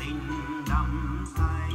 tình đắm say.